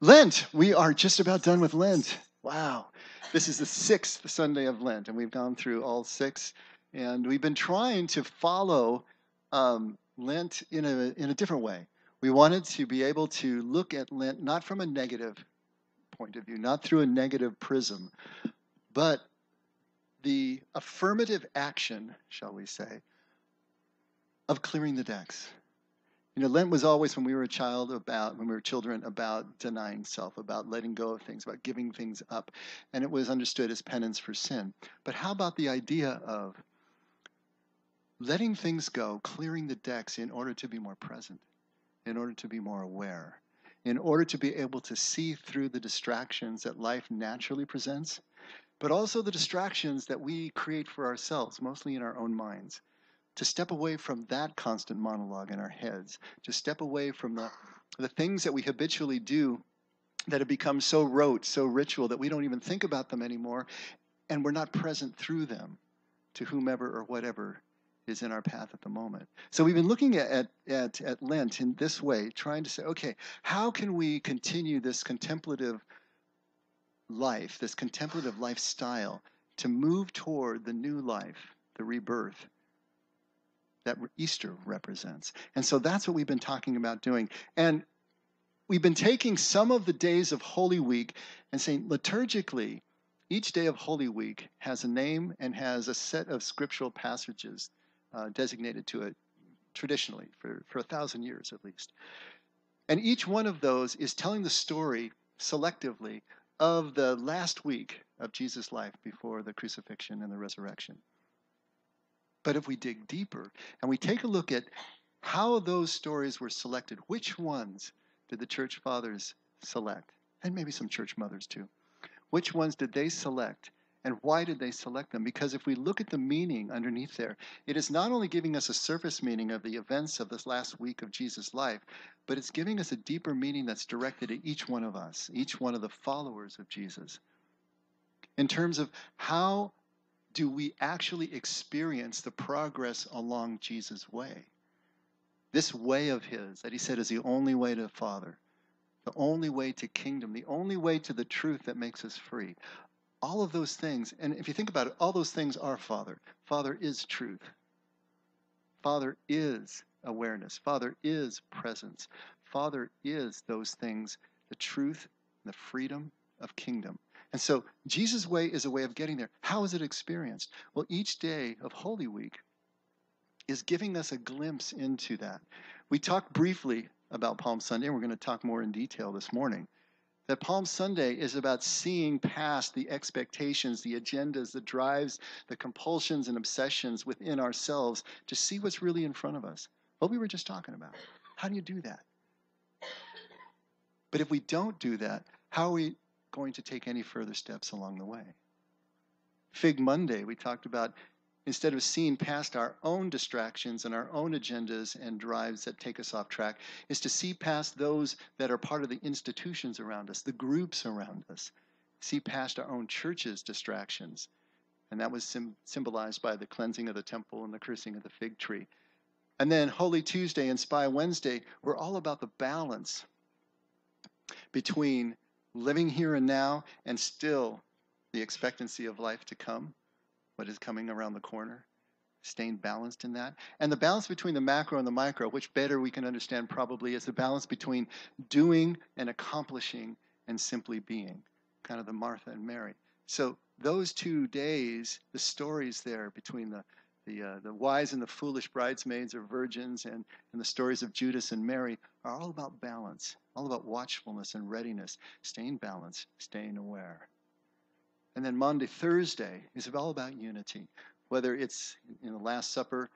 Lent. We are just about done with Lent. Wow. This is the sixth Sunday of Lent, and we've gone through all six. And we've been trying to follow um, Lent in a, in a different way. We wanted to be able to look at Lent not from a negative point of view, not through a negative prism, but the affirmative action, shall we say, of clearing the decks you know, Lent was always when we were a child about, when we were children, about denying self, about letting go of things, about giving things up. And it was understood as penance for sin. But how about the idea of letting things go, clearing the decks in order to be more present, in order to be more aware, in order to be able to see through the distractions that life naturally presents, but also the distractions that we create for ourselves, mostly in our own minds to step away from that constant monologue in our heads, to step away from the, the things that we habitually do that have become so rote, so ritual, that we don't even think about them anymore, and we're not present through them to whomever or whatever is in our path at the moment. So we've been looking at, at, at Lent in this way, trying to say, okay, how can we continue this contemplative life, this contemplative lifestyle, to move toward the new life, the rebirth, that Easter represents. And so that's what we've been talking about doing. And we've been taking some of the days of Holy Week and saying liturgically, each day of Holy Week has a name and has a set of scriptural passages uh, designated to it traditionally for, for a thousand years at least. And each one of those is telling the story selectively of the last week of Jesus' life before the crucifixion and the resurrection. But if we dig deeper and we take a look at how those stories were selected, which ones did the church fathers select? And maybe some church mothers too. Which ones did they select? And why did they select them? Because if we look at the meaning underneath there, it is not only giving us a surface meaning of the events of this last week of Jesus' life, but it's giving us a deeper meaning that's directed at each one of us, each one of the followers of Jesus. In terms of how do we actually experience the progress along Jesus' way? This way of his that he said is the only way to the Father, the only way to kingdom, the only way to the truth that makes us free. All of those things, and if you think about it, all those things are Father. Father is truth. Father is awareness. Father is presence. Father is those things, the truth, the freedom of kingdom. And so Jesus' way is a way of getting there. How is it experienced? Well, each day of Holy Week is giving us a glimpse into that. We talked briefly about Palm Sunday, and we're going to talk more in detail this morning. That Palm Sunday is about seeing past the expectations, the agendas, the drives, the compulsions, and obsessions within ourselves to see what's really in front of us. What we were just talking about. How do you do that? But if we don't do that, how are we going to take any further steps along the way. Fig Monday, we talked about instead of seeing past our own distractions and our own agendas and drives that take us off track, is to see past those that are part of the institutions around us, the groups around us, see past our own church's distractions. And that was sim- symbolized by the cleansing of the temple and the cursing of the fig tree. And then Holy Tuesday and Spy Wednesday were all about the balance between living here and now, and still the expectancy of life to come, what is coming around the corner, staying balanced in that. And the balance between the macro and the micro, which better we can understand probably is the balance between doing and accomplishing and simply being, kind of the Martha and Mary. So those two days, the stories there between the the, uh, the wise and the foolish bridesmaids or virgins and, and the stories of Judas and Mary are all about balance, all about watchfulness and readiness, staying balanced, staying aware. And then Maundy, Thursday is all about unity, whether it's in the Last Supper,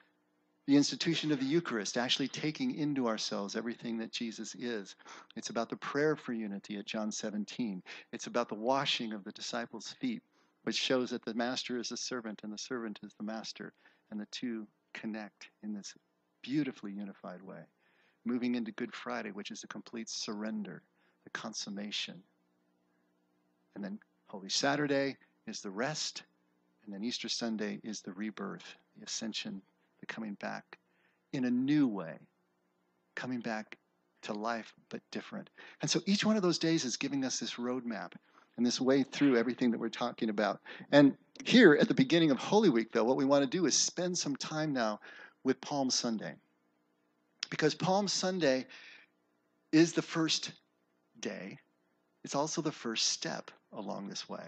the institution of the Eucharist, actually taking into ourselves everything that Jesus is. It's about the prayer for unity at John 17. It's about the washing of the disciples' feet, which shows that the master is the servant and the servant is the master and the two connect in this beautifully unified way. Moving into Good Friday, which is a complete surrender, the consummation. And then Holy Saturday is the rest, and then Easter Sunday is the rebirth, the ascension, the coming back in a new way, coming back to life, but different. And so each one of those days is giving us this roadmap and this way through everything that we're talking about. And here at the beginning of Holy Week, though, what we want to do is spend some time now with Palm Sunday. Because Palm Sunday is the first day, it's also the first step along this way.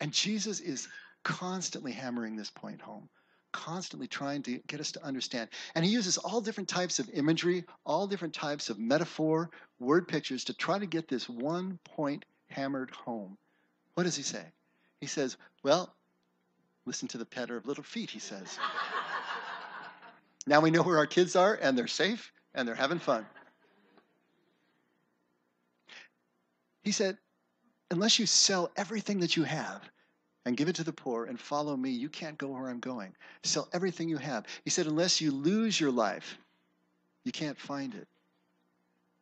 And Jesus is constantly hammering this point home, constantly trying to get us to understand. And he uses all different types of imagery, all different types of metaphor, word pictures to try to get this one point hammered home. What does he say? He says, Well, listen to the patter of little feet, he says. now we know where our kids are, and they're safe, and they're having fun. He said, Unless you sell everything that you have and give it to the poor and follow me, you can't go where I'm going. Sell everything you have. He said, Unless you lose your life, you can't find it.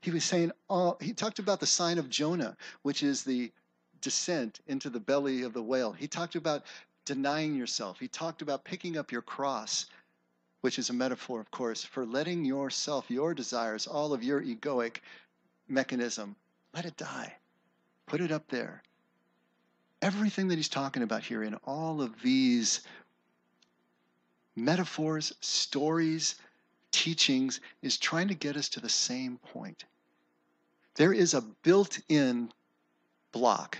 He was saying, oh, he talked about the sign of Jonah, which is the descent into the belly of the whale. He talked about denying yourself. He talked about picking up your cross, which is a metaphor, of course, for letting yourself, your desires, all of your egoic mechanism, let it die. Put it up there. Everything that he's talking about here in all of these metaphors, stories, teachings is trying to get us to the same point. There is a built in block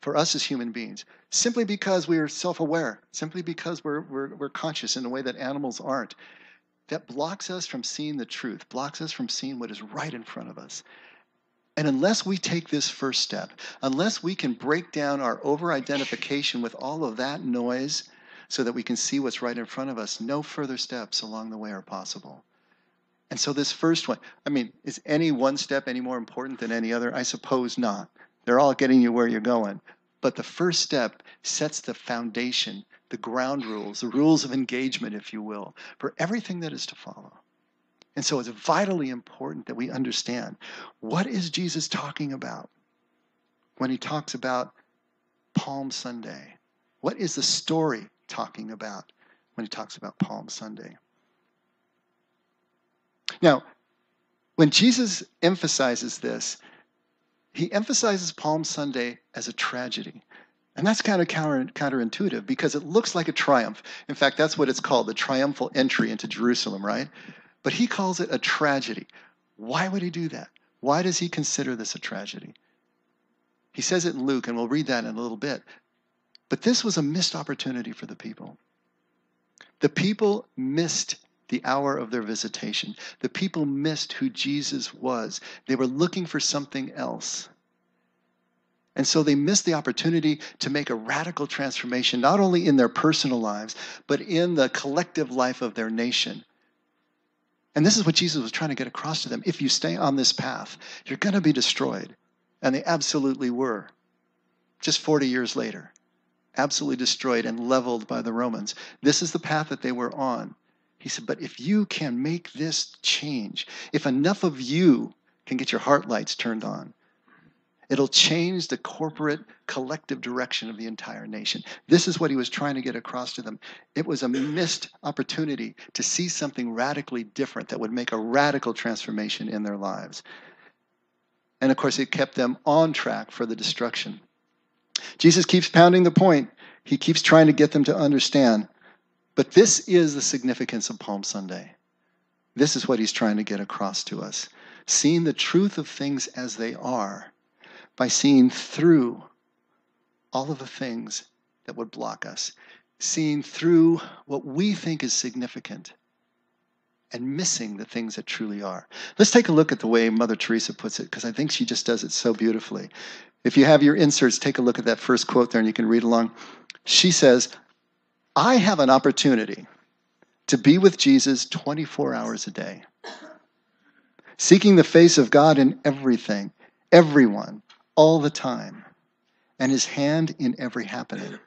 for us as human beings simply because we are self aware, simply because we're, we're, we're conscious in a way that animals aren't. That blocks us from seeing the truth, blocks us from seeing what is right in front of us. And unless we take this first step, unless we can break down our over identification with all of that noise so that we can see what's right in front of us, no further steps along the way are possible. And so, this first one, I mean, is any one step any more important than any other? I suppose not. They're all getting you where you're going. But the first step sets the foundation, the ground rules, the rules of engagement, if you will, for everything that is to follow. And so, it's vitally important that we understand what is Jesus talking about when he talks about Palm Sunday? What is the story talking about when he talks about Palm Sunday. Now, when Jesus emphasizes this, he emphasizes Palm Sunday as a tragedy. And that's kind of counter, counterintuitive because it looks like a triumph. In fact, that's what it's called the triumphal entry into Jerusalem, right? But he calls it a tragedy. Why would he do that? Why does he consider this a tragedy? He says it in Luke, and we'll read that in a little bit. But this was a missed opportunity for the people. The people missed the hour of their visitation. The people missed who Jesus was. They were looking for something else. And so they missed the opportunity to make a radical transformation, not only in their personal lives, but in the collective life of their nation. And this is what Jesus was trying to get across to them. If you stay on this path, you're going to be destroyed. And they absolutely were, just 40 years later absolutely destroyed and leveled by the Romans. This is the path that they were on. He said, But if you can make this change, if enough of you can get your heart lights turned on, it'll change the corporate collective direction of the entire nation. This is what he was trying to get across to them. It was a missed opportunity to see something radically different that would make a radical transformation in their lives. And of course, it kept them on track for the destruction. Jesus keeps pounding the point. He keeps trying to get them to understand. But this is the significance of Palm Sunday. This is what he's trying to get across to us. Seeing the truth of things as they are by seeing through all of the things that would block us, seeing through what we think is significant and missing the things that truly are. Let's take a look at the way Mother Teresa puts it, because I think she just does it so beautifully. If you have your inserts, take a look at that first quote there and you can read along. She says, I have an opportunity to be with Jesus 24 hours a day, seeking the face of God in everything, everyone, all the time, and his hand in every happening.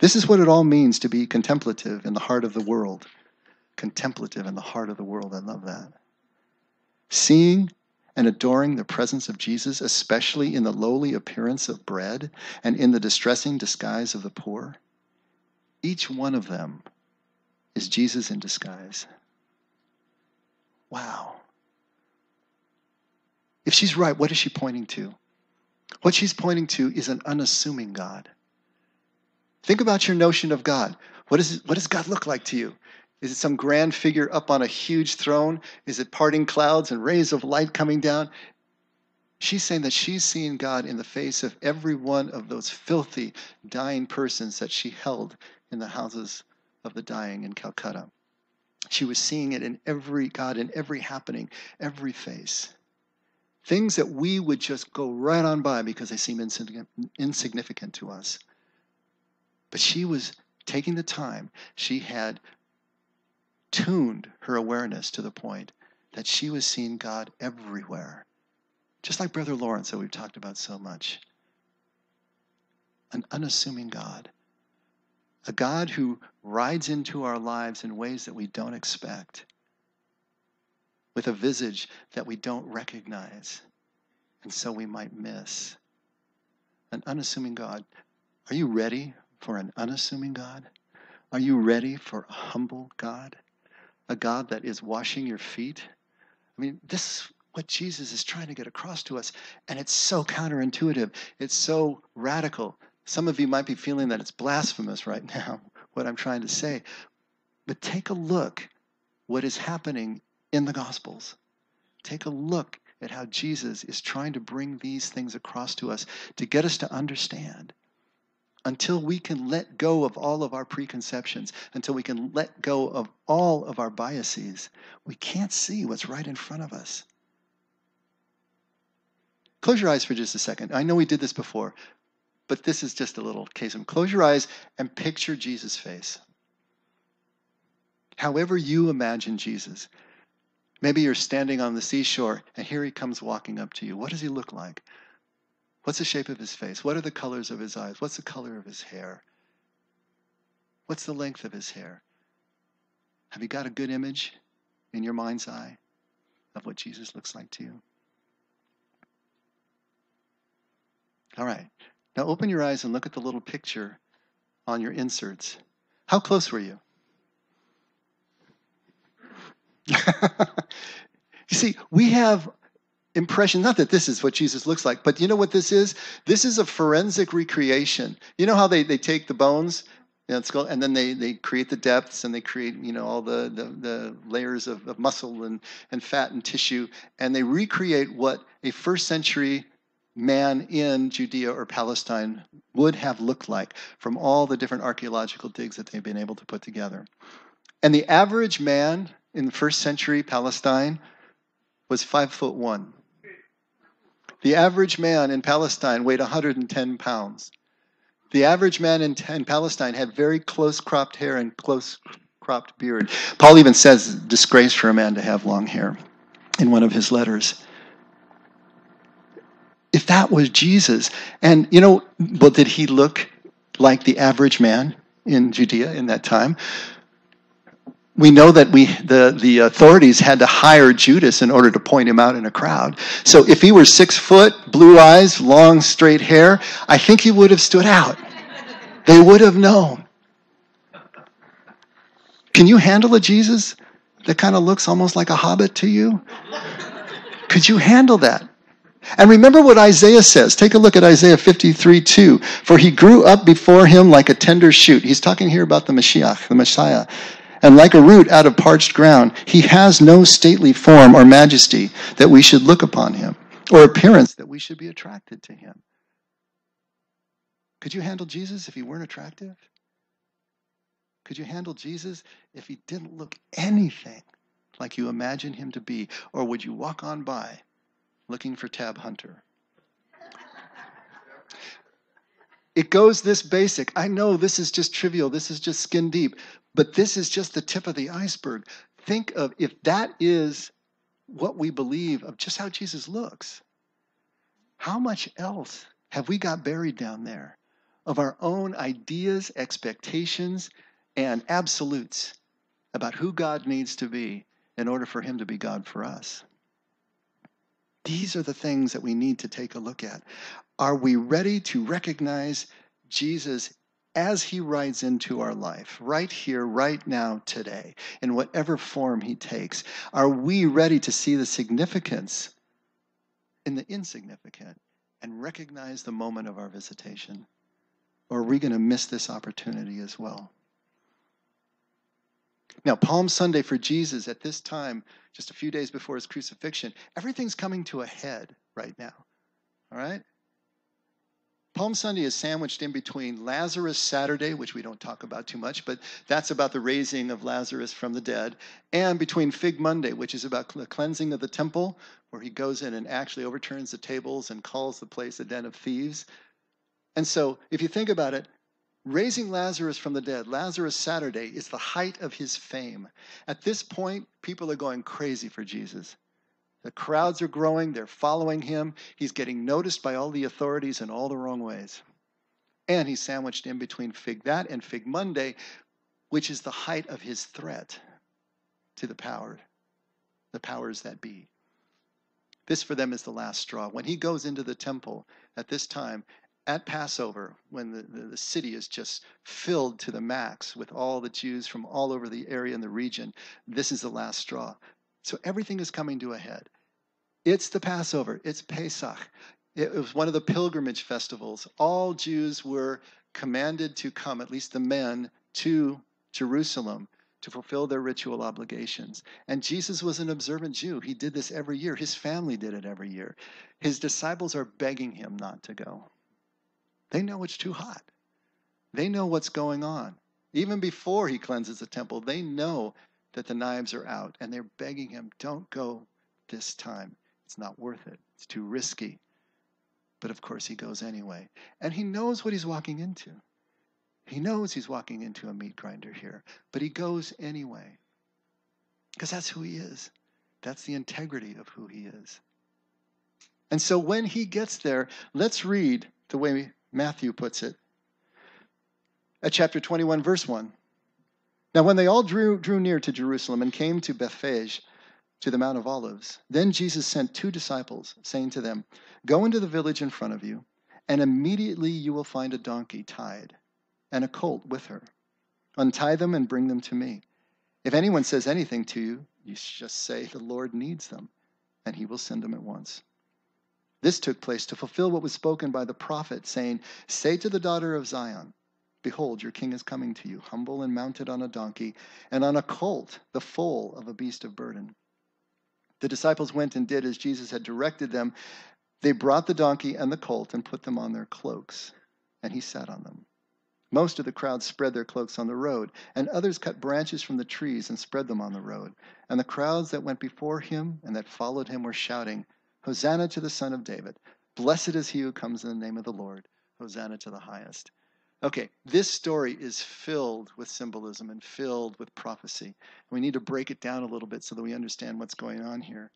This is what it all means to be contemplative in the heart of the world contemplative in the heart of the world. I love that. Seeing and adoring the presence of Jesus, especially in the lowly appearance of bread and in the distressing disguise of the poor, each one of them is Jesus in disguise. Wow. if she's right, what is she pointing to? What she's pointing to is an unassuming God. Think about your notion of God. What, is, what does God look like to you? Is it some grand figure up on a huge throne? Is it parting clouds and rays of light coming down? She's saying that she's seeing God in the face of every one of those filthy, dying persons that she held in the houses of the dying in Calcutta. She was seeing it in every God, in every happening, every face. Things that we would just go right on by because they seem insignificant to us. But she was taking the time. She had tuned her awareness to the point that she was seeing God everywhere. Just like Brother Lawrence, that we've talked about so much. An unassuming God. A God who rides into our lives in ways that we don't expect, with a visage that we don't recognize, and so we might miss. An unassuming God. Are you ready for an unassuming God? Are you ready for a humble God? A God that is washing your feet. I mean, this is what Jesus is trying to get across to us. And it's so counterintuitive, it's so radical. Some of you might be feeling that it's blasphemous right now, what I'm trying to say. But take a look what is happening in the Gospels. Take a look at how Jesus is trying to bring these things across to us to get us to understand until we can let go of all of our preconceptions, until we can let go of all of our biases, we can't see what's right in front of us. Close your eyes for just a second. I know we did this before, but this is just a little case close your eyes and picture Jesus' face. However, you imagine Jesus. Maybe you're standing on the seashore and here he comes walking up to you. What does he look like? What's the shape of his face? What are the colors of his eyes? What's the color of his hair? What's the length of his hair? Have you got a good image in your mind's eye of what Jesus looks like to you? All right. Now open your eyes and look at the little picture on your inserts. How close were you? you see, we have impression. Not that this is what Jesus looks like, but you know what this is? This is a forensic recreation. You know how they, they take the bones you know, and then they, they create the depths and they create you know all the, the, the layers of, of muscle and, and fat and tissue and they recreate what a first century man in Judea or Palestine would have looked like from all the different archaeological digs that they've been able to put together. And the average man in the first century Palestine was five foot one. The average man in Palestine weighed 110 pounds. The average man in, in Palestine had very close cropped hair and close cropped beard. Paul even says, disgrace for a man to have long hair in one of his letters. If that was Jesus, and you know, but did he look like the average man in Judea in that time? We know that we the, the authorities had to hire Judas in order to point him out in a crowd. So if he were six foot, blue eyes, long straight hair, I think he would have stood out. They would have known. Can you handle a Jesus that kind of looks almost like a hobbit to you? Could you handle that? And remember what Isaiah says. Take a look at Isaiah 53 2. For he grew up before him like a tender shoot. He's talking here about the Mashiach, the Messiah and like a root out of parched ground, he has no stately form or majesty that we should look upon him, or appearance that we should be attracted to him. Could you handle Jesus if he weren't attractive? Could you handle Jesus if he didn't look anything like you imagine him to be? Or would you walk on by looking for Tab Hunter? It goes this basic. I know this is just trivial, this is just skin deep, but this is just the tip of the iceberg. Think of if that is what we believe of just how Jesus looks, how much else have we got buried down there of our own ideas, expectations, and absolutes about who God needs to be in order for Him to be God for us? These are the things that we need to take a look at. Are we ready to recognize Jesus as he rides into our life, right here, right now, today, in whatever form he takes? Are we ready to see the significance in the insignificant and recognize the moment of our visitation? Or are we going to miss this opportunity as well? Now, Palm Sunday for Jesus at this time, just a few days before his crucifixion, everything's coming to a head right now. All right? Palm Sunday is sandwiched in between Lazarus Saturday, which we don't talk about too much, but that's about the raising of Lazarus from the dead, and between Fig Monday, which is about the cleansing of the temple, where he goes in and actually overturns the tables and calls the place a den of thieves. And so, if you think about it, raising Lazarus from the dead, Lazarus Saturday, is the height of his fame. At this point, people are going crazy for Jesus. The crowds are growing, they're following him. He's getting noticed by all the authorities in all the wrong ways. And he's sandwiched in between Fig that and Fig Monday, which is the height of his threat to the power, the powers that be. This for them is the last straw. When he goes into the temple at this time, at Passover, when the, the, the, city is just filled to the max with all the Jews from all over the area and the region, this is the last straw. So everything is coming to a head. It's the Passover, it's Pesach. It was one of the pilgrimage festivals. All Jews were commanded to come, at least the men, to Jerusalem to fulfill their ritual obligations. And Jesus was an observant Jew. He did this every year. His family did it every year. His disciples are begging him not to go. They know it's too hot. They know what's going on. Even before he cleanses the temple, they know that the knives are out and they're begging him, don't go this time. It's not worth it. It's too risky. But of course, he goes anyway. And he knows what he's walking into. He knows he's walking into a meat grinder here, but he goes anyway. Because that's who he is. That's the integrity of who he is. And so when he gets there, let's read the way Matthew puts it at chapter 21, verse 1. Now, when they all drew, drew near to Jerusalem and came to Bethphage, to the Mount of Olives. Then Jesus sent two disciples, saying to them, Go into the village in front of you, and immediately you will find a donkey tied, and a colt with her. Untie them and bring them to me. If anyone says anything to you, you just say, The Lord needs them, and he will send them at once. This took place to fulfill what was spoken by the prophet, saying, Say to the daughter of Zion, Behold, your king is coming to you, humble and mounted on a donkey, and on a colt, the foal of a beast of burden. The disciples went and did as Jesus had directed them. They brought the donkey and the colt and put them on their cloaks, and he sat on them. Most of the crowd spread their cloaks on the road, and others cut branches from the trees and spread them on the road. And the crowds that went before him and that followed him were shouting, Hosanna to the Son of David! Blessed is he who comes in the name of the Lord! Hosanna to the highest! Okay, this story is filled with symbolism and filled with prophecy. We need to break it down a little bit so that we understand what's going on here.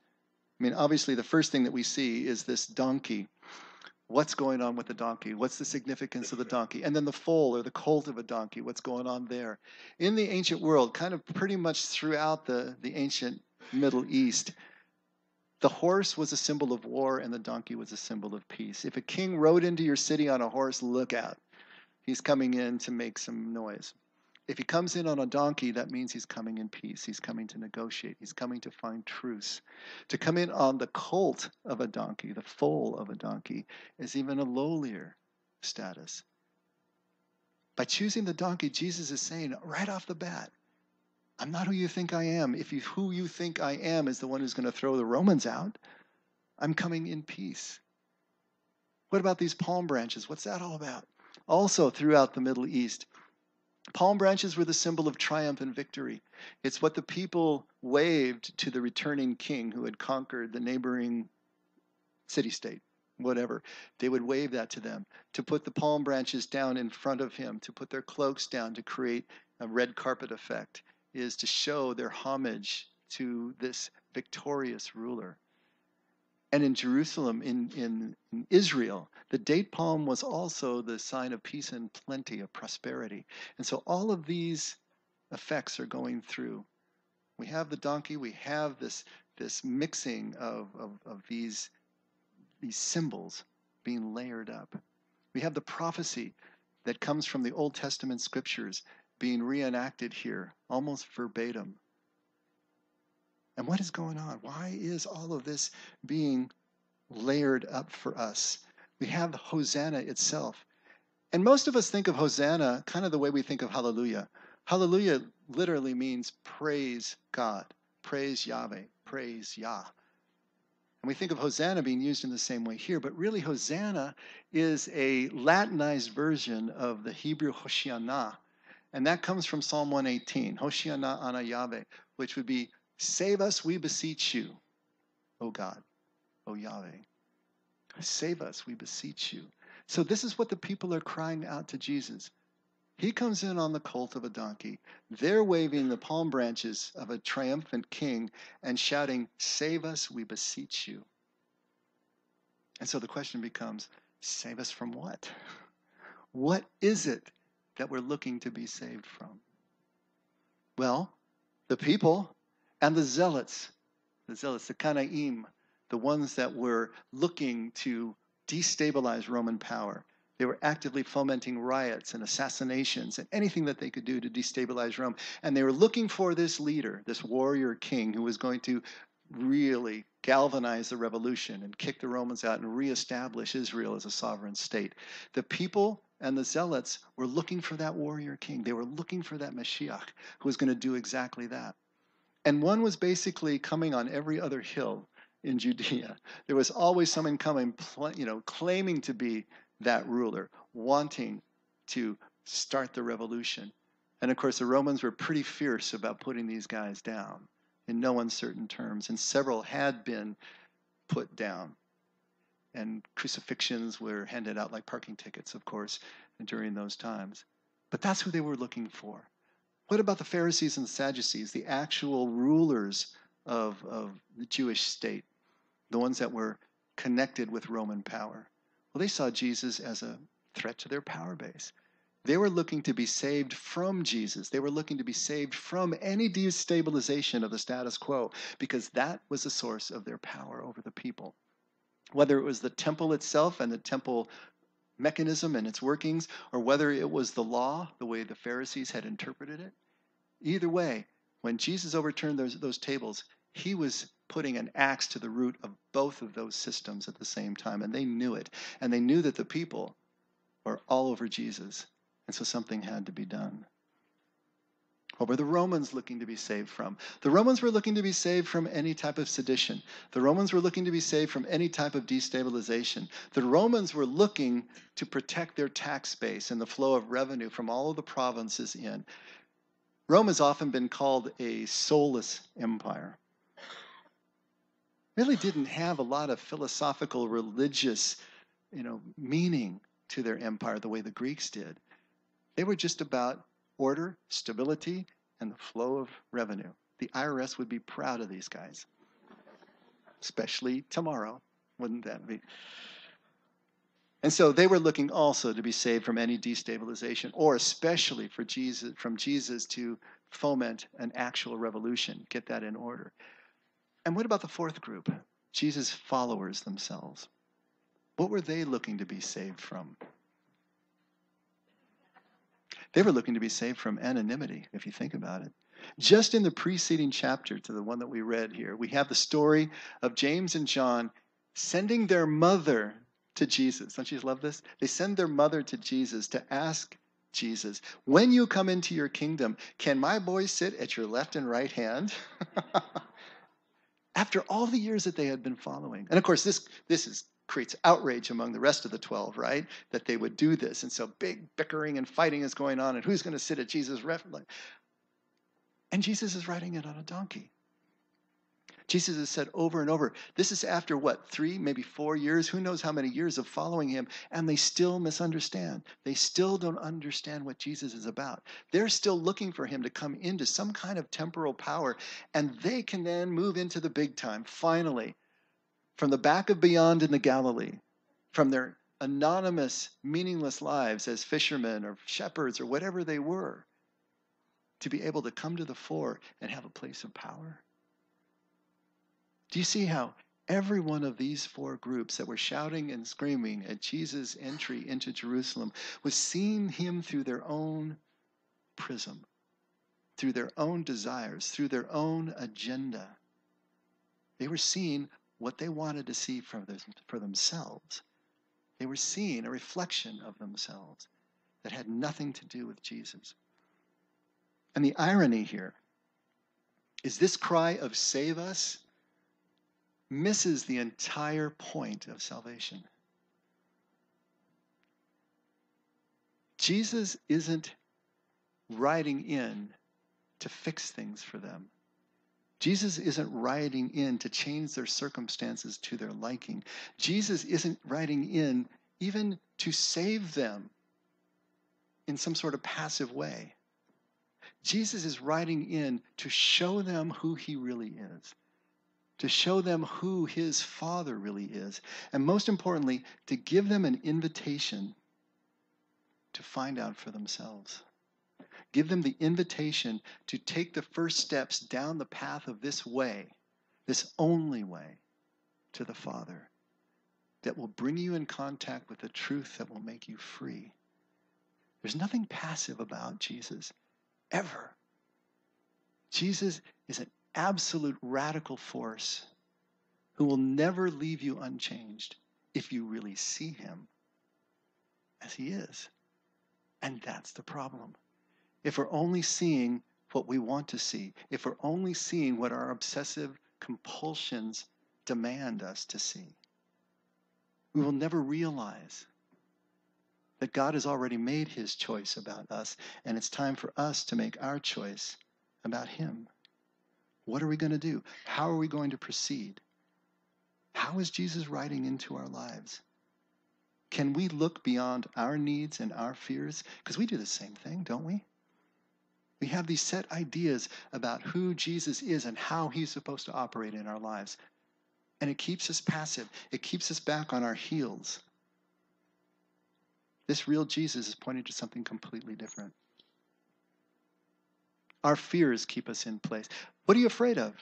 I mean, obviously, the first thing that we see is this donkey. What's going on with the donkey? What's the significance of the donkey? And then the foal or the colt of a donkey. What's going on there? In the ancient world, kind of pretty much throughout the, the ancient Middle East, the horse was a symbol of war and the donkey was a symbol of peace. If a king rode into your city on a horse, look out He's coming in to make some noise. If he comes in on a donkey, that means he's coming in peace. He's coming to negotiate. He's coming to find truce. To come in on the colt of a donkey, the foal of a donkey, is even a lowlier status. By choosing the donkey, Jesus is saying right off the bat, I'm not who you think I am. If you, who you think I am is the one who's going to throw the Romans out, I'm coming in peace. What about these palm branches? What's that all about? Also throughout the Middle East. Palm branches were the symbol of triumph and victory. It's what the people waved to the returning king who had conquered the neighboring city state, whatever. They would wave that to them, to put the palm branches down in front of him, to put their cloaks down to create a red carpet effect, is to show their homage to this victorious ruler. And in Jerusalem, in, in, in, Israel, the date palm was also the sign of peace and plenty, of prosperity. And so all of these effects are going through. We have the donkey, we have this, this mixing of, of, of these, these symbols being layered up. We have the prophecy that comes from the Old Testament scriptures being reenacted here, almost verbatim. And what is going on? Why is all of this being layered up for us. We have Hosanna itself. And most of us think of Hosanna kind of the way we think of Hallelujah. Hallelujah literally means praise God, praise Yahweh, praise Yah. And we think of Hosanna being used in the same way here, but really Hosanna is a Latinized version of the Hebrew Hoshiana. And that comes from Psalm 118, Hoshiana ana Yahweh, which would be, Save us, we beseech you, O God, O Yahweh. Save us, we beseech you. So this is what the people are crying out to Jesus. He comes in on the colt of a donkey. They're waving the palm branches of a triumphant king and shouting, Save us, we beseech you. And so the question becomes save us from what? What is it that we're looking to be saved from? Well, the people and the zealots, the zealots, the Kanaim, the ones that were looking to destabilize Roman power. They were actively fomenting riots and assassinations and anything that they could do to destabilize Rome. And they were looking for this leader, this warrior king who was going to really galvanize the revolution and kick the Romans out and reestablish Israel as a sovereign state. The people and the zealots were looking for that warrior king. They were looking for that Mashiach who was going to do exactly that. And one was basically coming on every other hill in Judea. There was always someone coming, you know, claiming to be that ruler, wanting to start the revolution. And of course, the Romans were pretty fierce about putting these guys down in no uncertain terms, and several had been put down. And crucifixions were handed out like parking tickets, of course, during those times. But that's who they were looking for. What about the Pharisees and the Sadducees, the actual rulers of, of the Jewish state, the ones that were connected with Roman power? Well, they saw Jesus as a threat to their power base. They were looking to be saved from Jesus. They were looking to be saved from any destabilization of the status quo because that was the source of their power over the people. Whether it was the temple itself and the temple mechanism and its workings, or whether it was the law, the way the Pharisees had interpreted it, either way, when Jesus overturned those, those tables, he was putting an axe to the root of both of those systems at the same time. And they knew it. And they knew that the people were all over Jesus. And so something had to be done. What were the Romans looking to be saved from? The Romans were looking to be saved from any type of sedition. The Romans were looking to be saved from any type of destabilization. The Romans were looking to protect their tax base and the flow of revenue from all of the provinces in. Rome has often been called a soulless empire really didn't have a lot of philosophical, religious, you know, meaning to their empire the way the Greeks did. They were just about order, stability, and the flow of revenue. The IRS would be proud of these guys, especially tomorrow, wouldn't that be? And so they were looking also to be saved from any destabilization, or especially for Jesus, from Jesus to foment an actual revolution, get that in order. And what about the fourth group? Jesus' followers themselves. What were they looking to be saved from? They were looking to be saved from anonymity, if you think about it. Just in the preceding chapter to the one that we read here, we have the story of James and John sending their mother to Jesus. Don't you love this? They send their mother to Jesus to ask Jesus, when you come into your kingdom, can my boy sit at your left and right hand? after all the years that they had been following. And of course, this, this is, creates outrage among the rest of the 12, right? That they would do this. And so big bickering and fighting is going on, and who's going to sit at Jesus' left? And Jesus is riding it on a donkey. Jesus has said over and over, this is after what, three, maybe four years, who knows how many years of following him, and they still misunderstand. They still don't understand what Jesus is about. They're still looking for him to come into some kind of temporal power, and they can then move into the big time, finally, from the back of beyond in the Galilee, from their anonymous, meaningless lives as fishermen or shepherds or whatever they were, to be able to come to the fore and have a place of power. Do you see how every one of these four groups that were shouting and screaming at Jesus' entry into Jerusalem was seeing him through their own prism, through their own desires, through their own agenda? They were seeing what they wanted to see for, this, for themselves. They were seeing a reflection of themselves that had nothing to do with Jesus. And the irony here is this cry of save us misses the entire point of salvation. Jesus isn't riding in to fix things for them. Jesus isn't riding in to change their circumstances to their liking. Jesus isn't riding in even to save them in some sort of passive way. Jesus is riding in to show them who he really is, to show them who his Father really is, and most importantly, to give them an invitation to find out for themselves. Give them the invitation to take the first steps down the path of this way, this only way to the Father that will bring you in contact with the truth that will make you free. There's nothing passive about Jesus, ever. Jesus is an absolute radical force who will never leave you unchanged if you really see him as he is. And that's the problem if we're only seeing what we want to see, if we're only seeing what our obsessive compulsions demand us to see, we will never realize that God has already made his choice about us, and it's time for us to make our choice about him. What are we going to do? How are we going to proceed? How is Jesus riding into our lives? Can we look beyond our needs and our fears? Because we do the same thing, don't we? We have these set ideas about who Jesus is and how he's supposed to operate in our lives. And it keeps us passive, it keeps us back on our heels. This real Jesus is pointing to something completely different. Our fears keep us in place. What are you afraid of?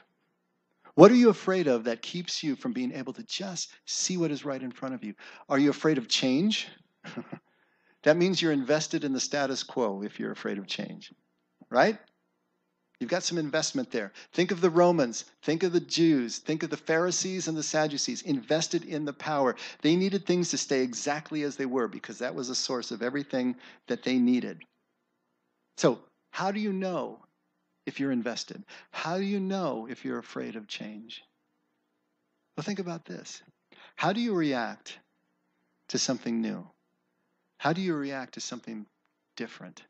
What are you afraid of that keeps you from being able to just see what is right in front of you? Are you afraid of change? that means you're invested in the status quo if you're afraid of change right? You've got some investment there. Think of the Romans, think of the Jews, think of the Pharisees and the Sadducees, invested in the power. They needed things to stay exactly as they were because that was a source of everything that they needed. So, how do you know if you're invested? How do you know if you're afraid of change? Well, think about this. How do you react to something new? How do you react to something different?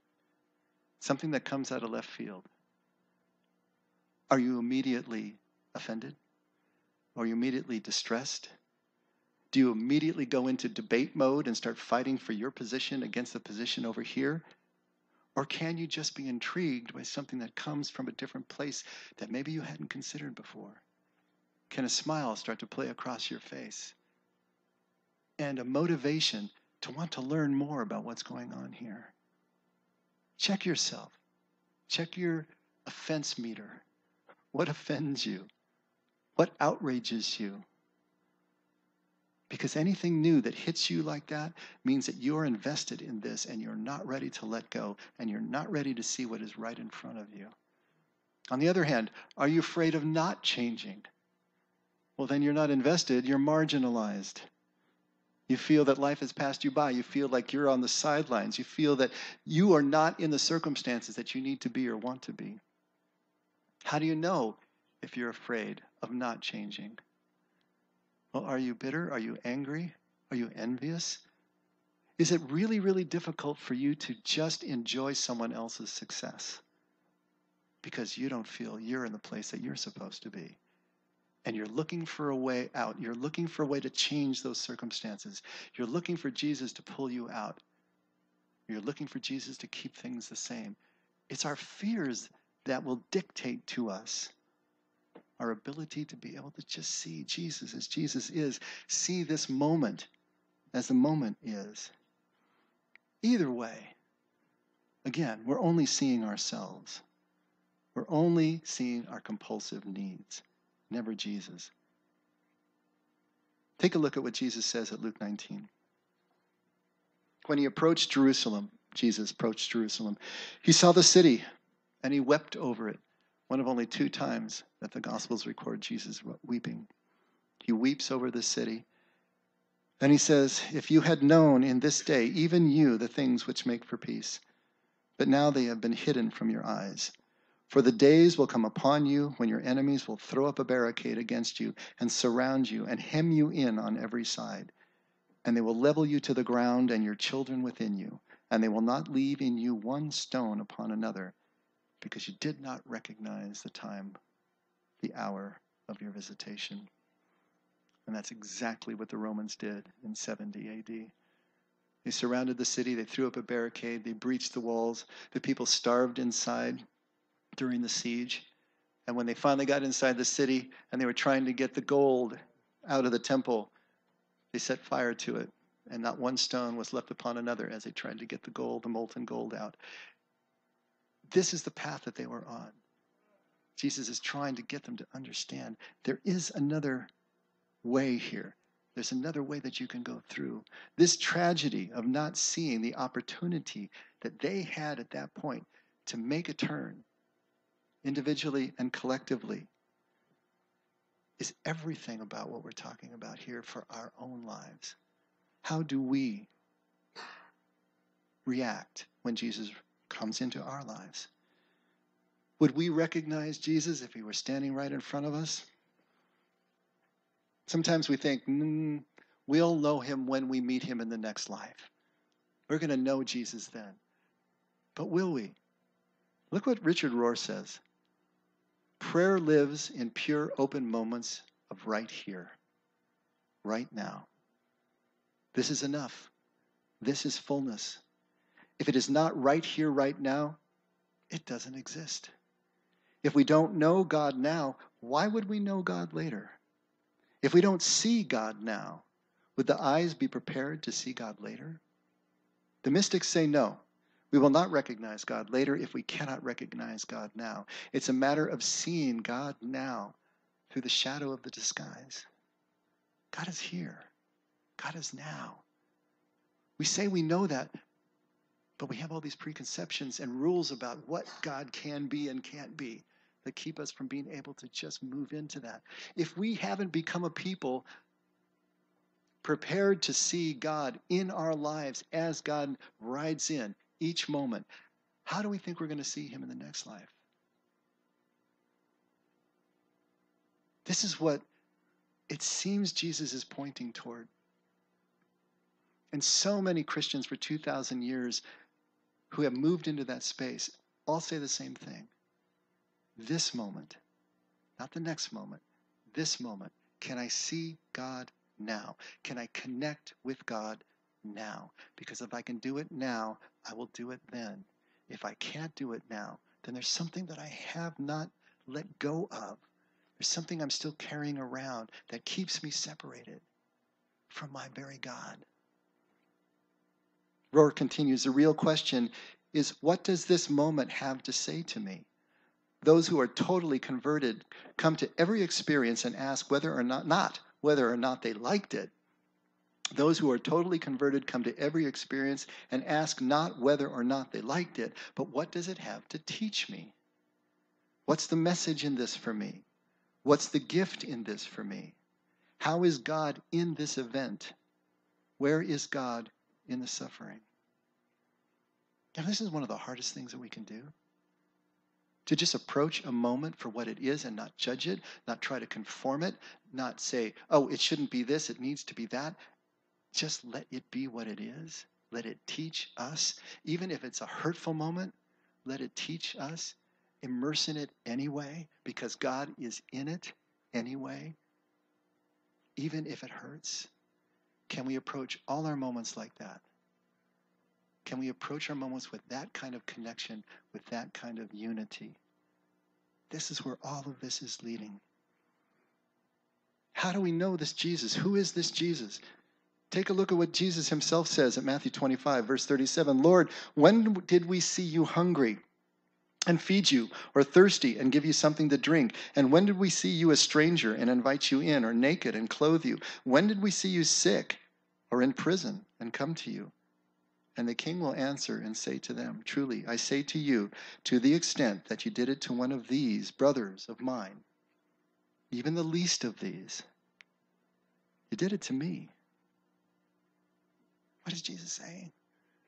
something that comes out of left field, are you immediately offended? Are you immediately distressed? Do you immediately go into debate mode and start fighting for your position against the position over here? Or can you just be intrigued by something that comes from a different place that maybe you hadn't considered before? Can a smile start to play across your face? And a motivation to want to learn more about what's going on here? Check yourself. Check your offense meter. What offends you? What outrages you? Because anything new that hits you like that means that you're invested in this and you're not ready to let go and you're not ready to see what is right in front of you. On the other hand, are you afraid of not changing? Well, then you're not invested, you're marginalized. You feel that life has passed you by. You feel like you're on the sidelines. You feel that you are not in the circumstances that you need to be or want to be. How do you know if you're afraid of not changing? Well, are you bitter? Are you angry? Are you envious? Is it really, really difficult for you to just enjoy someone else's success because you don't feel you're in the place that you're supposed to be? and you're looking for a way out. You're looking for a way to change those circumstances. You're looking for Jesus to pull you out. You're looking for Jesus to keep things the same. It's our fears that will dictate to us our ability to be able to just see Jesus as Jesus is, see this moment as the moment is. Either way, again, we're only seeing ourselves. We're only seeing our compulsive needs never Jesus. Take a look at what Jesus says at Luke 19. When he approached Jerusalem, Jesus approached Jerusalem, he saw the city and he wept over it. One of only two times that the Gospels record Jesus weeping. He weeps over the city. And he says, If you had known in this day, even you, the things which make for peace, but now they have been hidden from your eyes. For the days will come upon you when your enemies will throw up a barricade against you and surround you and hem you in on every side. And they will level you to the ground and your children within you, and they will not leave in you one stone upon another, because you did not recognize the time, the hour of your visitation. And that's exactly what the Romans did in 70 AD. They surrounded the city, they threw up a barricade, they breached the walls. The people starved inside during the siege. And when they finally got inside the city and they were trying to get the gold out of the temple, they set fire to it. And not one stone was left upon another as they tried to get the gold, the molten gold out. This is the path that they were on. Jesus is trying to get them to understand there is another way here. There's another way that you can go through. This tragedy of not seeing the opportunity that they had at that point to make a turn, individually and collectively, is everything about what we're talking about here for our own lives. How do we react when Jesus comes into our lives? Would we recognize Jesus if he were standing right in front of us? Sometimes we think, mm, we'll know him when we meet him in the next life. We're going to know Jesus then. But will we? Look what Richard Rohr says prayer lives in pure, open moments of right here, right now. This is enough. This is fullness. If it is not right here, right now, it doesn't exist. If we don't know God now, why would we know God later? If we don't see God now, would the eyes be prepared to see God later? The mystics say no. We will not recognize God later if we cannot recognize God now. It's a matter of seeing God now through the shadow of the disguise. God is here. God is now. We say we know that, but we have all these preconceptions and rules about what God can be and can't be that keep us from being able to just move into that. If we haven't become a people prepared to see God in our lives as God rides in each moment, how do we think we're going to see Him in the next life? This is what it seems Jesus is pointing toward. And so many Christians for 2,000 years who have moved into that space all say the same thing this moment, not the next moment, this moment, can I see God now? Can I connect with God now? Because if I can do it now, I will do it then. If I can't do it now, then there's something that I have not let go of. There's something I'm still carrying around that keeps me separated from my very God. Rohr continues The real question is what does this moment have to say to me? Those who are totally converted come to every experience and ask whether or not not whether or not they liked it. Those who are totally converted come to every experience and ask not whether or not they liked it but what does it have to teach me? What's the message in this for me? What's the gift in this for me? How is god in this event? Where is god in the suffering? And this is one of the hardest things that we can do to just approach a moment for what it is and not judge it, not try to conform it, not say, oh, it shouldn't be this, it needs to be that. Just let it be what it is. Let it teach us. Even if it's a hurtful moment, let it teach us. Immerse in it anyway, because God is in it anyway, even if it hurts. Can we approach all our moments like that? Can we approach our moments with that kind of connection, with that kind of unity? This is where all of this is leading. How do we know this Jesus? Who is this Jesus? Take a look at what Jesus himself says at Matthew 25, verse 37 Lord, when did we see you hungry? and feed you, or thirsty and give you something to drink? And when did we see you a stranger and invite you in, or naked and clothe you? When did we see you sick or in prison and come to you? And the king will answer and say to them, Truly, I say to you, to the extent that you did it to one of these brothers of mine, even the least of these, You did it to me. What is Jesus saying?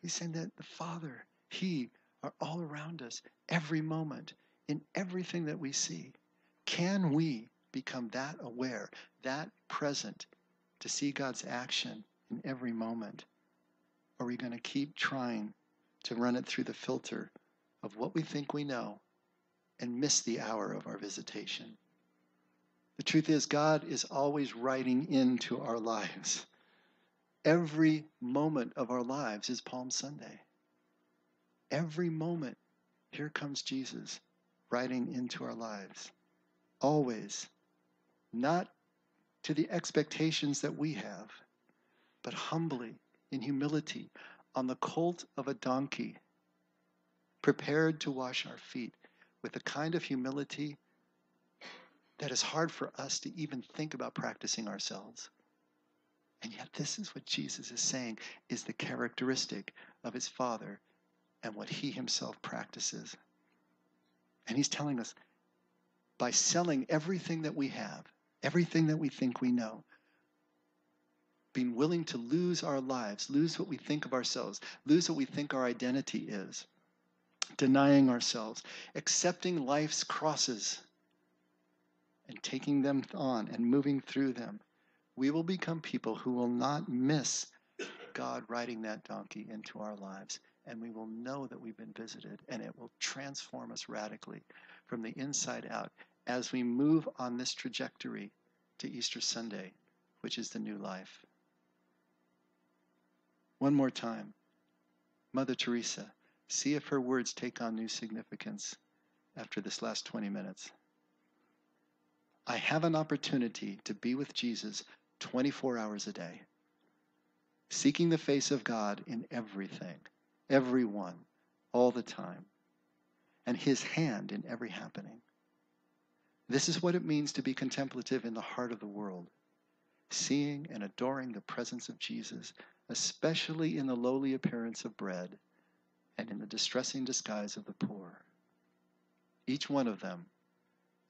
He's saying that the Father, He, are all around us every moment in everything that we see. Can we become that aware, that present to see God's action in every moment? Or are we going to keep trying to run it through the filter of what we think we know and miss the hour of our visitation? The truth is, God is always riding into our lives. Every moment of our lives is Palm Sunday. Every moment, here comes Jesus riding into our lives. Always. Not to the expectations that we have, but humbly, in humility, on the colt of a donkey, prepared to wash our feet with a kind of humility that is hard for us to even think about practicing ourselves. And yet, this is what Jesus is saying is the characteristic of his Father and what he himself practices. And he's telling us by selling everything that we have, everything that we think we know, being willing to lose our lives, lose what we think of ourselves, lose what we think our identity is, denying ourselves, accepting life's crosses and taking them on and moving through them, we will become people who will not miss God riding that donkey into our lives. And we will know that we've been visited, and it will transform us radically from the inside out as we move on this trajectory to Easter Sunday, which is the new life. One more time. Mother Teresa, see if her words take on new significance after this last 20 minutes. I have an opportunity to be with Jesus 24 hours a day, seeking the face of God in everything, everyone, all the time, and His hand in every happening. This is what it means to be contemplative in the heart of the world, seeing and adoring the presence of Jesus, especially in the lowly appearance of bread and in the distressing disguise of the poor. Each one of them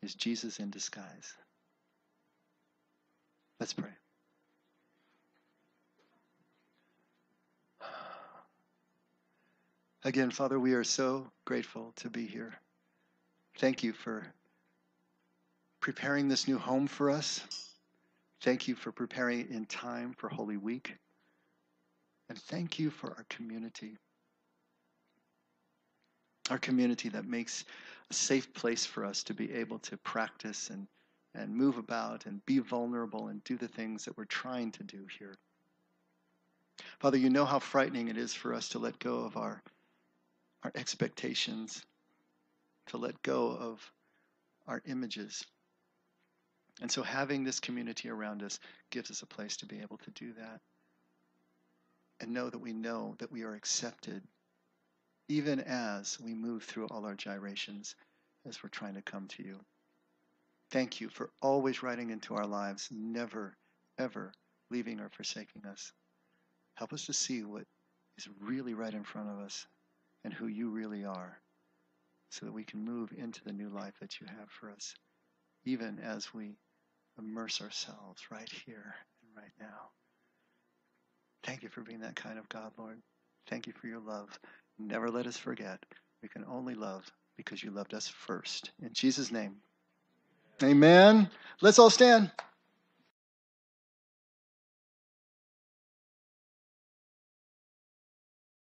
is Jesus in disguise. Let's pray. Again, Father, we are so grateful to be here. Thank you for preparing this new home for us. Thank you for preparing in time for Holy Week. And thank you for our community. Our community that makes a safe place for us to be able to practice and, and move about and be vulnerable and do the things that we're trying to do here. Father, you know how frightening it is for us to let go of our, our expectations, to let go of our images. And so having this community around us gives us a place to be able to do that. And know that we know that we are accepted even as we move through all our gyrations as we're trying to come to you. Thank you for always riding into our lives, never, ever leaving or forsaking us. Help us to see what is really right in front of us and who you really are so that we can move into the new life that you have for us, even as we immerse ourselves right here and right now. Thank you for being that kind of God, Lord. Thank you for your love. Never let us forget. We can only love because you loved us first. In Jesus' name. Amen. Let's all stand.